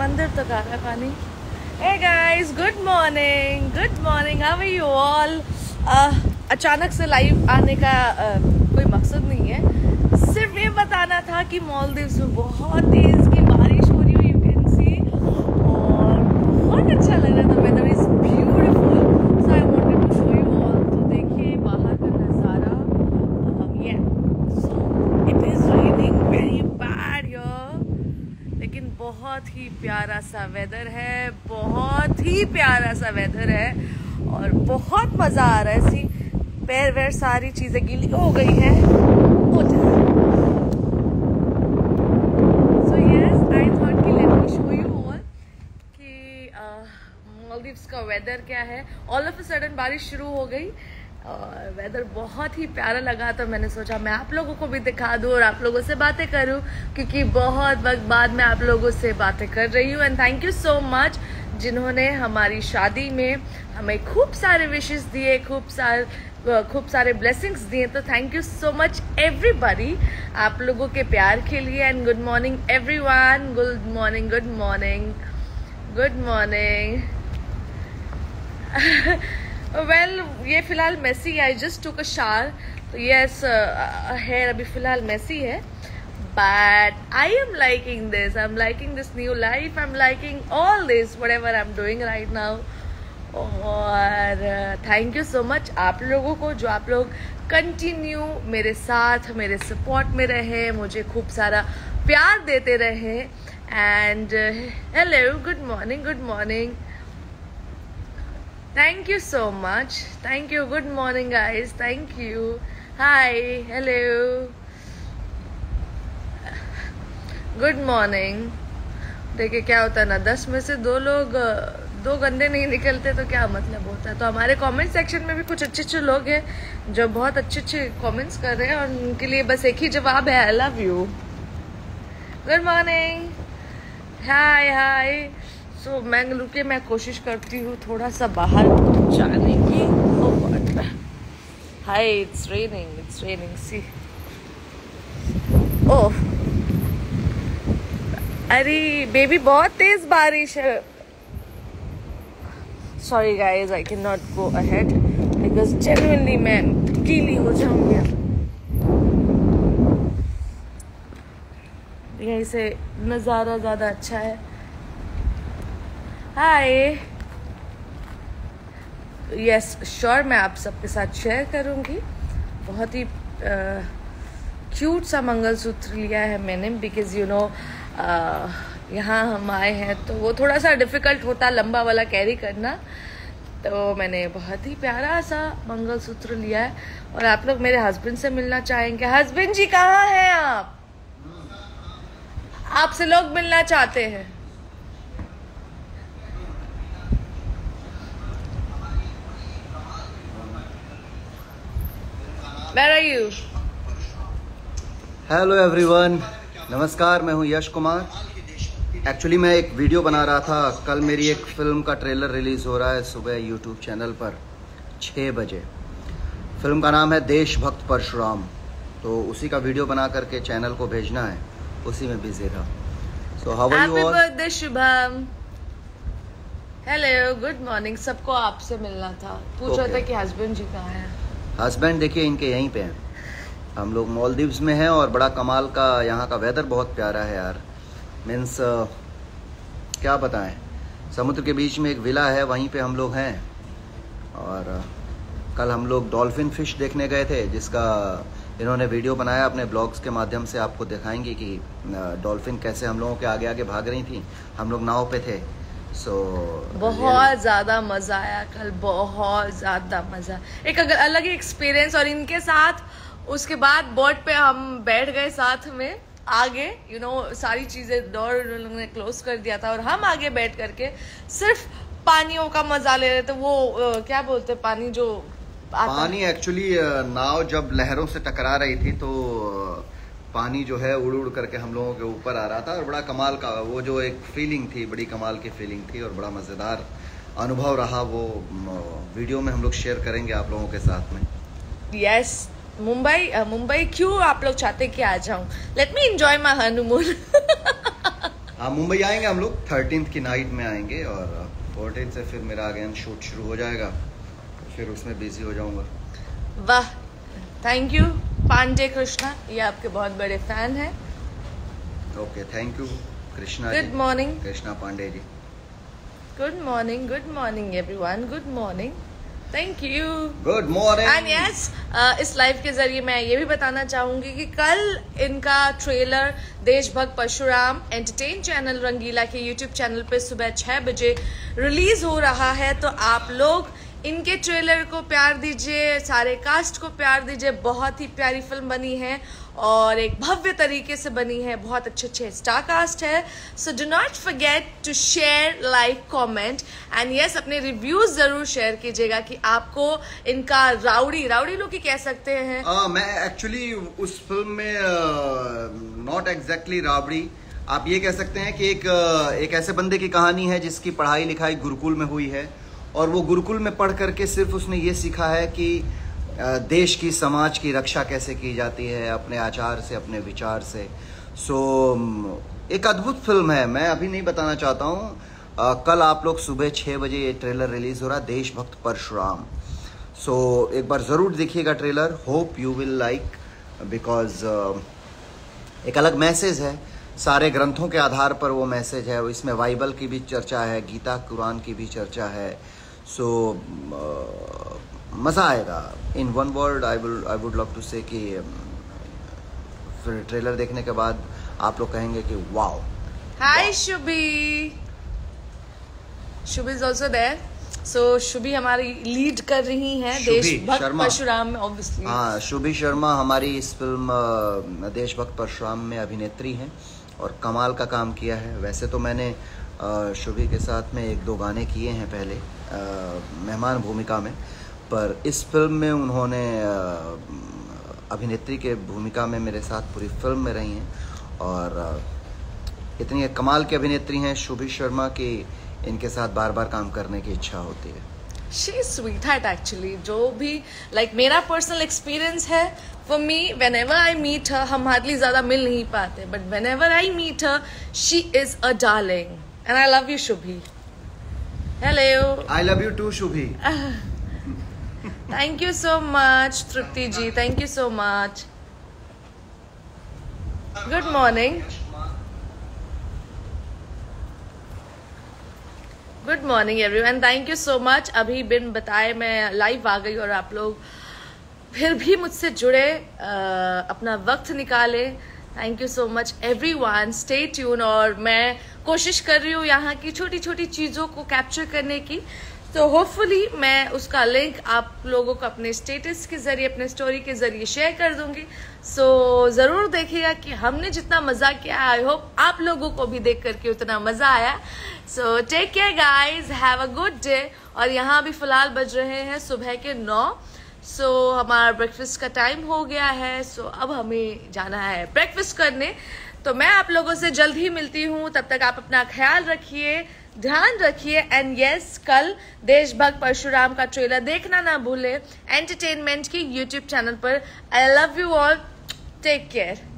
मंदिर तक आ रहा पानी hey guys good morning good morning how are you? Uh, अचानक से लाइव आने का uh, कोई मकसद नहीं है सिर्फ़ ये बताना था कि मॉलदीव्स में बहुत तेज की बारिश हो रही है यू कैन सी और बहुत अच्छा लग रहा था weather is beautiful so I wanted to show you all तो देखिए बाहर का नज़ारा ये so it is raining very bad यार लेकिन बहुत ही प्यारा सा वेदर है, बहुत ही प्यारा सा वेदर है और बहुत मज़ा आ रहा है। सी पैर वैर सारी चीज़ें गीली हो गई हैं। मालदीव्स का वेदर क्या है। ऑल ऑफ़ अ सडन बारिश शुरू हो गई। और वेदर बहुत ही प्यारा लगा तो मैंने सोचा मैं आप लोगों को भी दिखा दूँ और आप लोगों से बातें करूँ, क्योंकि बहुत वक्त बाद मैं आप लोगों से बातें कर रही हूँ। And thank you so much जिन्होंने हमारी शादी में हमें खूब सारे विशेष दिए, खूब सारे खूब सारे ब्लेसिंग्स दिए। तो thank you so much everybody आप लोगों के प्यार के लिए। And good morning everyone good morning good morning good morning well ये फ़िलहाल मेसी आई जस्ट टुक अ शार हेयर अभी फ़िलहाल मेसी है. But I am liking this I'm liking this new life. I'm liking all this, whatever I'm doing right now. और thank you so much आप लोगों को जो आप लोग कंटिन्यू मेरे साथ मेरे सपोर्ट में रहे मुझे खूब सारा प्यार देते रहे. And hello good morning good morning thank you so much thank you good morning guys thank you hi hello good morning देखिए, क्या होता है ना, दस में से दो लोग, दो गंदे नहीं निकलते तो क्या मतलब होता है? तो हमारे कमेंट सेक्शन में भी कुछ अच्छे अच्छे लोग हैं जो बहुत अच्छे अच्छे कमेंट्स कर रहे हैं और उनके लिए बस एक ही जवाब है I love you good morning hi hi so मैं रुके मैं कोशिश करती हूँ थोड़ा सा बाहर जाने की। Hi it's raining it's raining see oh अरे बेबी बहुत तेज बारिश है। Sorry guys I can not go ahead because genuinely मैं गीली हो जाऊँगी। यहीं से नज़ारा ज़्यादा अच्छा है। हाय यस श्योर मैं आप सबके साथ शेयर करूँगी। बहुत ही क्यूट सा मंगलसूत्र लिया है मैंने बिकॉज़ यू नो यहाँ हम आए हैं तो वो थोड़ा सा डिफ़िकल्ट होता लंबा वाला कैरी करना। तो मैंने बहुत ही प्यारा सा मंगलसूत्र लिया है और आप लोग मेरे हस्बैंड से मिलना चाहेंगे। हस्बैंड जी, कहाँ हैं आप? आपसे लोग मिलना चाहते हैं। Where are you? Hello everyone नमस्कार मैं हूँ यश कुमार। एक्चुअली मैं एक वीडियो बना रहा था। कल मेरी एक फ़िल्म का ट्रेलर रिलीज़ हो रहा है सुबह यूट्यूब चैनल पर छः बजे। फ़िल्म का नाम है देशभक्त परशुराम। तो उसी का वीडियो बना करके चैनल को भेजना है। उसी में बिज़ी था so how are you all Shubham. Hello good morning सबको आपसे मिलना था। पूछ रहा था कि हस्बैंड जी कहाँ हैं। हस्बैंड देखिए, इनके यहीं पे हैं। हम लोग मॉलदीव्स में हैं और बड़ा कमाल का यहाँ का वेदर बहुत प्यारा है यार। मीन्स क्या बताएँ? समुद्र के बीच में एक विला है, वहीं पे हम लोग हैं। और कल हम लोग डॉल्फिन फ़िश देखने गए थे, जिसका इन्होंने वीडियो बनाया अपने ब्लॉग्स के माध्यम से, आपको दिखाएँगे कि डॉल्फिन कैसे हम लोगों के आगे आगे भाग रही थी। हम लोग नाव पे थे। सो so, बहुत ज़्यादा मज़ा आया कल बहुत ज़्यादा मज़ा। एक अगर अलग ही एक्सपीरियंस और इनके साथ उसके बाद बोट पे हम बैठ गए साथ में आगे यू you नो know, सारी चीज़ें डोर ने क्लोज कर दिया था और हम आगे बैठ करके सिर्फ़ पानियों का मज़ा ले रहे थे। वो uh, क्या बोलते पानी जो पानी एक्चुअली नाव जब लहरों से टकरा रही थी तो पानी जो है उड़ उड़ करके हम लोगों के ऊपर आ रहा था और बड़ा कमाल का वो जो एक फीलिंग थी बड़ी कमाल की फीलिंग थी और बड़ा मज़ेदार अनुभव रहा वो वीडियो में हम लोग शेयर करेंगे आप लोगों के साथ में। यस मुंबई मुंबई क्यों आप लोग चाहते कि आ जाऊँ? Let me enjoy my honeymoon हाँ मुंबई आएँगे हम लोग थर्टीन की नाइट में आएँगे और फोर्टीन से फिर मेरा अगेन शूट शुरू हो जाएगा फिर उसमें बिज़ी हो जाऊँगा। वाह थैंक यू पांडे कृष्णा ये आपके बहुत बड़े फ़ैन हैं। Okay thank you Krishna good morning Krishna Pandey ji good morning good morning everyone good morning thank you good morning and yes इस लाइव के ज़रिए मैं ये भी बताना चाहूँगी कि कल इनका ट्रेलर देशभक्त परशुराम एंटरटेन चैनल रंगीला के यूट्यूब चैनल पे सुबह छह बजे रिलीज़ हो रहा है तो आप लोग इनके ट्रेलर को प्यार दीजिए सारे कास्ट को प्यार दीजिए। बहुत ही प्यारी फ़िल्म बनी है और एक भव्य तरीके से बनी है। बहुत अच्छे अच्छे स्टार कास्ट है। So do not forget to share like comment and yes अपने रिव्यूज़ ज़रूर शेयर कीजिएगा कि आपको इनका राउडी राउडी लोग ही कह सकते हैं। uh, मैं एक्चुअली उस फ़िल्म में नॉट एग्जैक्टली राबड़ी आप ये कह सकते हैं कि एक एक ऐसे बंदे की कहानी है जिसकी पढ़ाई लिखाई गुरुकुल में हुई है। और वो गुरुकुल में पढ़ करके सिर्फ़ उसने ये सीखा है कि देश की समाज की रक्षा कैसे की जाती है अपने आचार से अपने विचार से। सो एक अद्भुत फ़िल्म है। मैं अभी नहीं बताना चाहता हूँ। कल आप लोग सुबह छः बजे ये ट्रेलर रिलीज़ हो रहा है देशभक्त परशुराम। सो so, एक बार ज़रूर देखिएगा trailer hope you will like because एक अलग मैसेज है। सारे ग्रंथों के आधार पर वो मैसेज है। इसमें बाइबल की भी चर्चा है गीता कुरान की भी चर्चा है। सो uh, मज़ा आएगा। In one word I will I would love to say कि um, फिर ट्रेलर देखने के बाद आप लोग कहेंगे कि wow hi Shubhi Shubhi is also there so Shubhi हमारी लीड कर रही हैं देशभक्त परशुराम में ऑब्वियसली हाँ शुभी शर्मा हमारी इस फ़िल्म uh, देशभक्त परशुराम में अभिनेत्री हैं और कमाल का काम किया है। वैसे तो मैंने शुभी के साथ में एक दो गाने किए हैं पहले। मेहमान भूमिका में पर इस फ़िल्म में उन्होंने अभिनेत्री के भूमिका में मेरे साथ पूरी फ़िल्म में रही हैं और इतनी कमाल की अभिनेत्री हैं शुभी शर्मा की इनके साथ बार बार काम करने की इच्छा होती है शी स्वीट हार्ट एक्चुअली जो भी लाइक like, मेरा पर्सनल एक्सपीरियंस है for me whenever I meet her हम हार्डली ज़्यादा मिल नहीं पाते but whenever I meet her she is a darling And I love you, Shubhi. Hello. I love you too, Shubhi. Thank you so much Trupti ji. Thank you so much. Good morning. Good morning every everyone thank you so much अभी बिन बताए मैं live आ गई और आप लोग फिर भी मुझसे जुड़े आ, अपना वक्त निकाले thank you so much everyone stay tune और मैं कोशिश कर रही हूँ यहाँ की छोटी छोटी चीज़ों को कैप्चर करने की। तो होपफुली मैं उसका लिंक आप लोगों को अपने स्टेटस के ज़रिए अपने स्टोरी के ज़रिए शेयर कर दूँगी। सो so, ज़रूर देखिएगा कि हमने जितना मज़ा किया आई होप आप लोगों को भी देख करके उतना मज़ा आया। So take care guys have a good day और यहाँ अभी फ़िलहाल बज रहे हैं सुबह के नौ। सो so, हमारा ब्रेकफास्ट का टाइम हो गया है। सो so, अब हमें जाना है ब्रेकफास्ट करने। तो मैं आप लोगों से जल्द ही मिलती हूँ। तब तक आप अपना ख्याल रखिए, ध्यान रखिए। एंड यस कल देशभक्त परशुराम का ट्रेलर देखना ना भूले। एंटरटेनमेंट की यूट्यूब चैनल पर I love you all take care